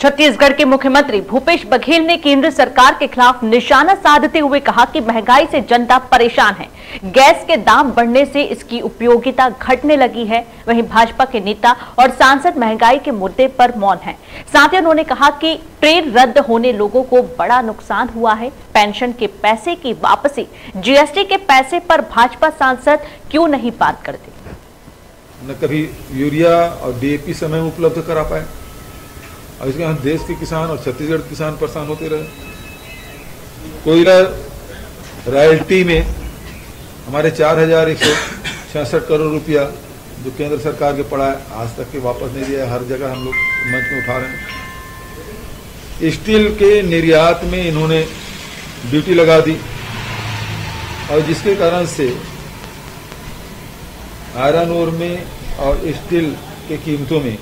छत्तीसगढ़ के मुख्यमंत्री भूपेश बघेल ने केंद्र सरकार के खिलाफ निशाना साधते हुए कहा कि महँगाई से जनता परेशान है। गैस के दाम बढ़ने से इसकी उपयोगिता घटने लगी है। वहीं भाजपा के नेता और सांसद महँगाई के मुद्दे पर मौन हैं। साथ ही उन्होंने कहा कि ट्रेन रद्द होने लोगों को बड़ा नुकसान हुआ है। पेंशन के पैसे की वापसी, जीएसटी के पैसे पर भाजपा सांसद क्यों नहीं बात करते? न कभी यूरिया और डीएपी समय उपलब्ध करा पाए। और इसके हम देश के किसान और छत्तीसगढ़ किसान परेशान होते रहे। कोयला रॉयल्टी में हमारे चार हज़ार एक सौ छियासठ करोड़ रुपया जो केंद्र सरकार के पड़ा है, आज तक के वापस नहीं दिया है। हर जगह हम लोग मंच में उठा रहे हैं। स्टील के निर्यात में इन्होंने ड्यूटी लगा दी और जिसके कारण से आयरन ओर में और स्टील के कीमतों में